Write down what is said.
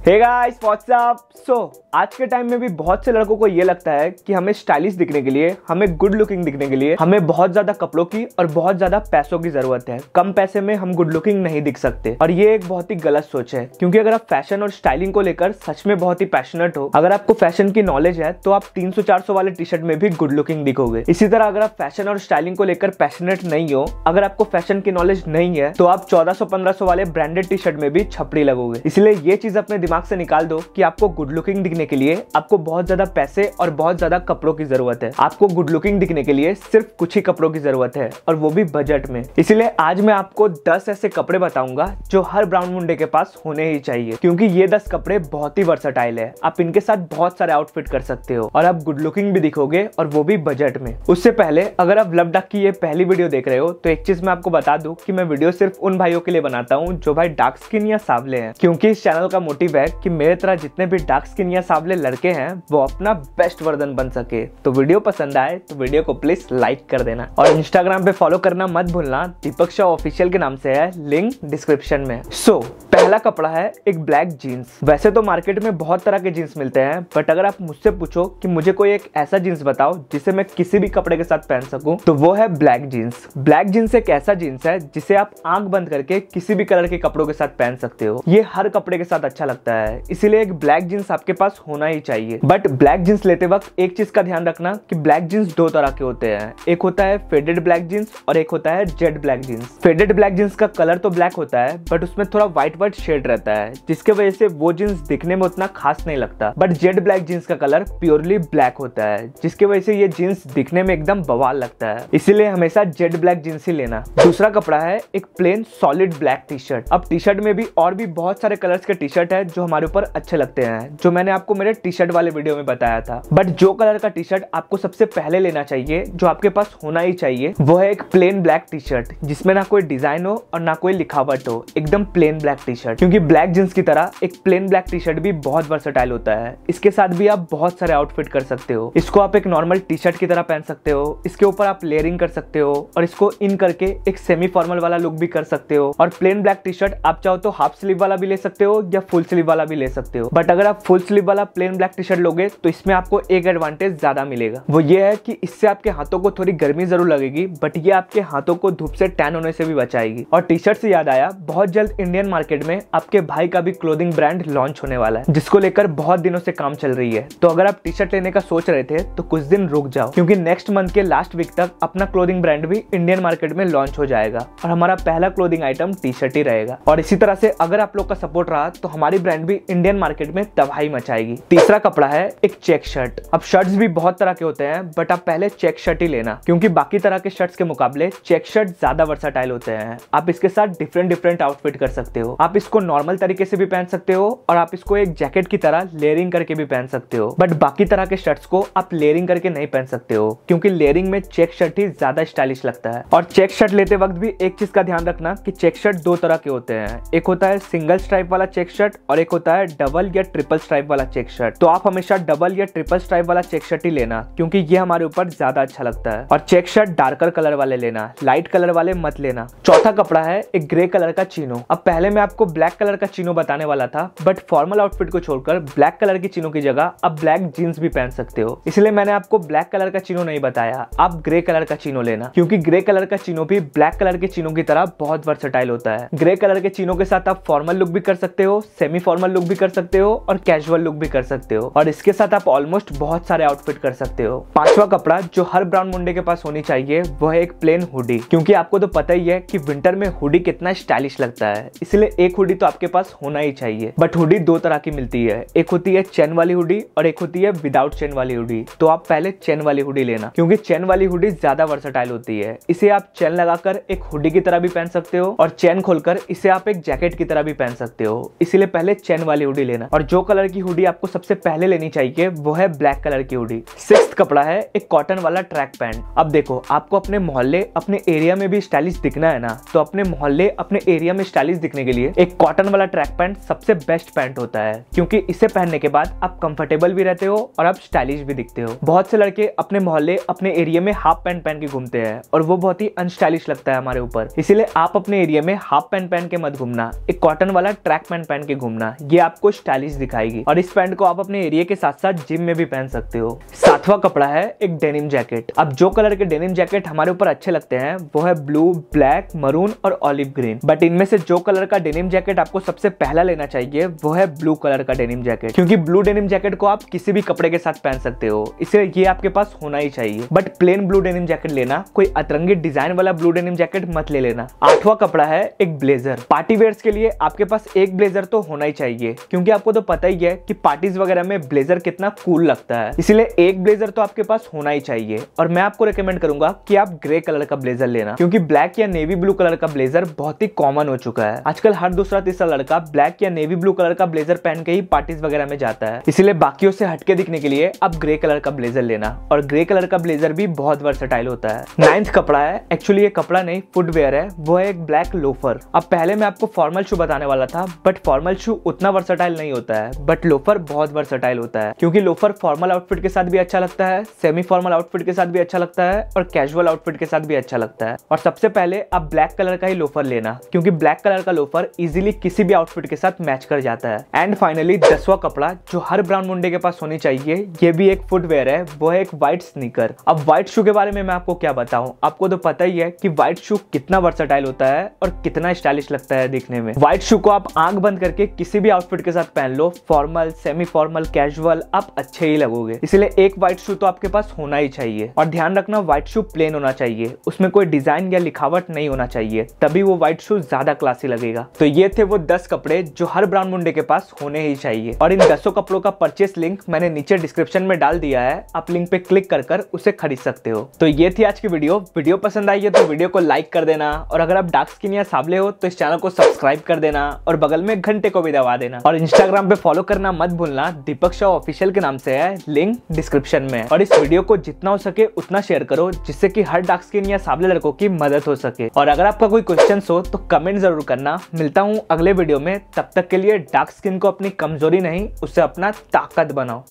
Hey guys what's up सो आज के time में भी बहुत से लड़कों को ये लगता है कि हमें स्टाइलिश दिखने के लिए, हमें गुड लुकिंग दिखने के लिए, हमें बहुत ज़्यादा कपड़ों की और बहुत ज़्यादा पैसों की ज़रूरत है। कम पैसे में हम गुड लुकिंग नहीं दिख सकते। और ये एक बहुत ही गलत सोच है, क्योंकि अगर आप फ़ैशन और स्टाइलिंग को लेकर सच में बहुत ही पैशनेट हो, अगर आपको फ़ैशन की नॉलेज है तो आप 300-400 वाले टी शर्ट में भी गुड लुकिंग दिखोगे। इसी तरह अगर आप फ़ैशन और स्टाइलिंग को लेकर पैशनेट नहीं हो, अगर आपको फ़ैशन की नॉलेज नहीं है तो आप 1400-1500 वाले ब्रांडेड टी शर्ट में भी छपड़ी लगोगे। इसलिए ये चीज़ अपने दिमाग से निकाल दो कि आपको गुड लुकिंग दिखने के लिए आपको बहुत ज़्यादा पैसे और बहुत ज़्यादा कपड़ों की ज़रूरत है। आपको गुड लुकिंग दिखने के लिए सिर्फ़ कुछ ही कपड़ों की ज़रूरत है और वो भी बजट में। इसीलिए आज मैं आपको 10 ऐसे कपड़े बताऊँगा जो हर ब्राउन मुंडे के पास होने ही चाहिए, क्योंकि ये 10 कपड़े बहुत ही वर्सटाइल है। आप इनके साथ बहुत सारे आउटफिट कर सकते हो और आप गुड लुकिंग भी दिखोगे और वो भी बजट में। उससे पहले अगर आप लव डक की ये पहली वीडियो देख रहे हो तो एक चीज़ मैं आपको बता दूँ कि मैं वीडियो सिर्फ़ उन भाइयों के लिए बनाता हूँ जो भाई डार्क स्किन या सावले हैं, क्योंकि इस चैनल का मोटिव है कि मेरे तरह जितने भी डार्क स्किन या सावले लड़के हैं वो अपना बेस्ट वर्जन बन सके। तो वीडियो पसंद आए तो वीडियो को प्लीज़ लाइक कर देना। और इंस्टाग्राम पे फॉलो करना मत भूलना दीपक शाह ऑफिशियल के नाम से है लिंक डिस्क्रिप्शन में। सो so, पहला कपड़ा है एक ब्लैक जीन्स वैसे तो मार्केट में बहुत तरह के जीन्स मिलते हैं बट अगर आप मुझसे पूछो कि मुझे कोई एक ऐसा जीन्स बताओ जिसे मैं किसी भी कपड़े के साथ पहन सकूँ तो वो है ब्लैक जीन्स ब्लैक जीन्स एक ऐसा जीन्स है जिसे आप आँख बंद करके किसी भी कलर के कपड़ों के साथ पहन सकते हो। ये हर कपड़े के साथ अच्छा लगता है। इसीलिए एक ब्लैक जीन्स आपके पास होना ही चाहिए। बट ब्लैक जीन्स लेते वक्त एक चीज़ का ध्यान रखना कि ब्लैक जीन्स दो तरह के होते हैं। एक होता है फेडेड ब्लैक जीन्स और एक होता है jet black jeans faded black jeans का कलर तो ब्लैक होता है बट उसमें थोड़ा व्हाइट व्हाइट शेड रहता है, जिसके वजह से वो जीन्स दिखने में उतना खास नहीं लगता। बट जेड ब्लैक जीन्स का कलर प्योरली ब्लैक होता है, जिसके वजह से ये जीन्स दिखने में एकदम बवाल लगता है। इसीलिए हमेशा जेड ब्लैक जीन्स ही लेना। दूसरा कपड़ा है एक plain solid black T shirt अब टी शर्ट में भी और भी बहुत सारे कलर्स के टी शर्ट है, जो हमारे ऊपर अच्छे लगते हैं, जो मैंने आपको मेरे टी शर्ट वाले वीडियो में बताया था। बट जो कलर का टी शर्ट आपको सबसे पहले लेना चाहिए, जो आपके पास होना ही चाहिए, वो है एक प्लेन ब्लैक टी शर्ट जिसमें ना कोई डिज़ाइन हो और ना कोई लिखावट हो। एकदम प्लेन ब्लैक टी शर्ट क्योंकि ब्लैक जींस की तरह एक प्लेन ब्लैक टी शर्ट भी बहुत वर्सटाइल होता है। इसके साथ भी आप बहुत सारे आउटफिट कर सकते हो। इसको आप एक नॉर्मल टी शर्ट की तरह पहन सकते हो। इसके ऊपर आप लेयरिंग कर सकते हो और इसको इन करके एक सेमी फॉर्मल वाला लुक भी कर सकते हो। और प्लेन ब्लैक टी शर्ट आप चाहो तो हाफ़ स्लीव वाला भी ले सकते हो या फुल स्लीव वाला भी ले सकते हो। बट अगर आप फुल स्लीव वाला प्लेन ब्लैक टी शर्ट लोगे तो इसमें आपको एक एडवांटेज ज़्यादा मिलेगा। वो ये है कि इससे आपके हाथों को थोड़ी गर्मी ज़रूर लगेगी बट ये आपके हाथों को धूप से टैन होने से भी बचाएगी। और टी शर्ट से याद आया, बहुत जल्द इंडियन मार्केट में आपके भाई का भी क्लोथिंग ब्रांड लॉन्च होने वाला है, जिसको लेकर बहुत दिनों से काम चल रही है। तो अगर आप टी शर्ट लेने का सोच रहे थे तो कुछ दिन रुक जाओ, क्योंकि नेक्स्ट मंथ के लास्ट वीक तक अपना क्लोथिंग ब्रांड भी इंडियन मार्केट में लॉन्च हो जाएगा। और हमारा पहला क्लोथिंग आइटम टी शर्ट ही रहेगा। और इसी तरह से अगर आप लोग का सपोर्ट रहा तो हमारी ब्रांड भी इंडियन मार्केट में तबाही मचाएगी। तीसरा कपड़ा है एक चेक शर्ट अब शर्ट्स भी बहुत तरह के होते हैं बट आप पहले चेक शर्ट ही लेना, क्योंकि बाकी तरह के शर्ट्स के मुकाबले चेक शर्ट ज़्यादा वर्साटाइल होते हैं। आप इसके साथ डिफरेंट डिफरेंट आउटफिट कर सकते हो। आप इसको नॉर्मल तरीके से भी पहन सकते हो, और आप इसको एक जैकेट की तरह लेयरिंग करके भी पहन सकते हो। बट बाकी तरह के शर्ट्स को आप लेयरिंग करके नहीं पहन सकते हो, क्योंकि लेयरिंग में चेक शर्ट ही ज़्यादा स्टाइलिश लगता है। और चेक शर्ट लेते वक्त भी एक चीज़ का ध्यान रखना कि चेक शर्ट दो तरह के होते हैं। एक होता है सिंगल स्ट्राइप वाला चेक शर्ट और एक होता है डबल या ट्रिपल स्ट्राइप वाला चेक शर्ट तो आप हमेशा डबल या ट्रिपल स्ट्राइप वाला चेक शर्ट ही लेना, क्योंकि ये हमारे ऊपर ज़्यादा अच्छा लगता है। और चेक शर्ट डार्कर कलर वाले लेना लाइट कलर वाले मत लेना। चौथा कपड़ा है, एक ग्रे कलर का चीनो। अब पहले मैं आपको ब्लैक कलर का चीनो बताने वाला था बट फॉर्मल आउटफिट को छोड़कर ब्लैक कलर की चीनो की जगह आप ब्लैक जीन्स भी पहन सकते हो। इसलिए मैंने आपको ब्लैक कलर का चीनो नहीं बताया, आप ग्रे कलर का चीनो लेना। क्योंकि ग्रे कलर का चीनो भी ब्लैक कलर के चीनो की तरह बहुत वर्सेटाइल होता है। ग्रे कलर के चीनो के साथ आप फॉर्मल लुक भी कर सकते हो सेमी फॉर्मल लुक भी कर सकते हो और कैजुअल लुक भी कर सकते हो। और इसके साथ आप ऑलमोस्ट बहुत सारे आउटफिट कर सकते हो। पांचवा कपड़ा जो हर ब्राउन मुंडे के पास होनी चाहिए वो है एक प्लेन हुडी क्योंकि आपको तो पता ही है कि विंटर में हुडी कितना स्टाइलिश लगता है। इसलिए एक हुडी तो आपके पास होना ही चाहिए। बट हुडी दो तरह की मिलती है। एक होती है चेन वाली हुडी और एक होती है विदाउट चेन वाली हुडी तो आप पहले चैन वाली हुडी लेना। क्योंकि चेन वाली हुडी ज़्यादा वर्सटाइल होती है। इसे आप चेन लगाकर एक हुडी की तरह भी पहन सकते हो और चैन खोलकर इसे आप एक जैकेट की तरह भी पहन सकते हो। इसलिए पहले चैन वाली हुडी लेना। और जो कलर की हुडी आपको सबसे पहले लेनी चाहिए, वो है ब्लैक कलर की हुडी। सिक्स कपड़ा है, एक कॉटन वाला ट्रैक पैंट। अब देखो, आपको अपने मोहल्ले, अपने एरिया में भी स्टाइलिश दिखना है ना तो अपने मोहल्ले, अपने एरिया में स्टाइलिश दिखने के लिए एक कॉटन वाला ट्रैक पैंट सबसे बेस्ट पैंट होता है। क्योंकि इसे पहनने के बाद आप कंफर्टेबल भी रहते हो और आप स्टाइलिश भी दिखते हो। बहुत से लड़के अपने मोहल्ले, अपने एरिया में हाफ़ पैंट पहन के घूमते हैं और वो बहुत ही अनस्टाइलिश लगता है हमारे ऊपर। इसीलिए आप अपने एरिया में हाफ़ पैंट पहन के मत घूमना, एक कॉटन वाला ट्रैक पैंट पहन के घूमना। लेना ये आपको स्टाइलिश दिखाएगी। और इस पैंट को आप अपने एरिया के साथ साथ जिम में भी पहन सकते हो। सातवां कपड़ा है एक डेनिम जैकेट। अब जो कलर के डेनिम जैकेट हमारे ऊपर अच्छे लगते हैं, वो है ब्लू, ब्लैक, मरून और ऑलिव ग्रीन। बट इनमें से जो कलर का डेनिम जैकेट आपको सबसे पहला लेना चाहिए, वो है ब्लू कलर का डेनिम जैकेट। क्योंकि ब्लू डेनिम जैकेट को आप किसी भी कपड़े के साथ पहन सकते हो। इसलिए ये आपके पास होना ही चाहिए। But plain blue denim jacket लेना, कोई अतरंगी डिज़ाइन वाला ब्लू डेनिम जैकेट मत ले लेना। आठवां कपड़ा है एक ब्लेजर। पार्टी वेयर्स के लिए आपके पास एक ब्लेजर तो होना ही चाहिए। क्योंकि आपको तो पता ही है कि पार्टीज़ वगैरह में ब्लेजर कितना कूल लगता है। इसीलिए एक ब्लेजर तो आपके पास होना ही चाहिए। और मैं आपको रिकमेंड करूँगा कि आप ग्रे कलर का ब्लेजर लेना। क्योंकि ब्लैक या नेवी ब्लू कलर का ब्लेजर बहुत ही कॉमन हो चुका है। आजकल हर दूसरा तीसरा लड़का ब्लैक या नेवी ब्लू कलर का ब्लेजर पहन के ही पार्टीज़ वगैरह में जाता है। इसीलिए बाकियों से हटके दिखने के लिए आप ग्रे कलर का ब्लेजर लेना। और ग्रे कलर का ब्लेजर भी बहुत वर्सेटाइल होता है। नाइन्थ कपड़ा है। एक्चुअली ये कपड़ा नहीं फुटवेयर है। वो है एक ब्लैक लोफर अब पहले मैं आपको फॉर्मल शू बताने वाला था बट फॉर्मल शू उतना वर्सेटाइल नहीं होता है बट लोफर बहुत वर्सेटाइल होता है, क्योंकि लोफर फॉर्मल आउटफिट के साथ भी अच्छा लगता है सेमी फॉर्मल आउटफिट के साथ भी अच्छा लगता है, और कैजुअल आउटफिट के साथ भी अच्छा लगता है। और सबसे पहले आप ब्लैक कलर का ही लोफर लेना, क्योंकि ब्लैक कलर का लोफर इजिली किसी भी आउटफिट के साथ मैच कर जाता है। एंड फाइनली दसवा कपड़ा, जो हर ब्राउन मुंडे के पास होनी चाहिए, ये भी एक फुटवेयर है वो है एक व्हाइट स्नीकर अब व्हाइट शू के बारे में मैं आपको क्या बताऊँ? आपको तो पता ही है कि व्हाइट शू कितना वर्सेटाइल होता है और कितना स्टाइलिश लगता है दिखने में। व्हाइट शू को आप आँख बंद करके किसी भी आउटफिट के साथ पहन लो फॉर्मल सेमी फॉर्मल कैजुअल आप अच्छे ही लगोगे। इसलिए एक व्हाइट शू तो आपके पास होना ही चाहिए। और ध्यान रखना व्हाइट शू प्लेन होना चाहिए। उसमें कोई डिज़ाइन या लिखावट नहीं होना चाहिए। तभी वो व्हाइट शू ज़्यादा क्लासी लगेगा। तो ये थे वो दस कपड़े जो हर ब्राउन मुंडे के पास होने ही चाहिए। और इन दसों कपड़ों का परचेस लिंक मैंने नीचे डिस्क्रिप्शन में डाल दिया है। आप लिंक पे क्लिक कर कर उसे खरीद सकते हो। तो ये थी आज की वीडियो वीडियो पसंद आई है तो वीडियो को लाइक कर देना। और अगर आप डार्क स्किन या साबले हो तो इस चैनल को सब्सक्राइब कर देना। और बगल में घंटे को भी दबा देना। और इंस्टाग्राम पे फॉलो करना मत भूलना। दीपक शाह ऑफिशियल के नाम से है। लिंक डिस्क्रिप्शन में और इस वीडियो को जितना हो सके उतना शेयर करो, जिससे की हर डार्क स्किन या साबले लड़कों की मदद हो सके। और अगर आपका कोई क्वेश्चन हो तो कमेंट ज़रूर करना। मिलता हूँ अगले वीडियो में। तब तक के लिए डार्क स्किन को अपनी कमज़ोरी नहीं उससे अपना ताकत बनाओ।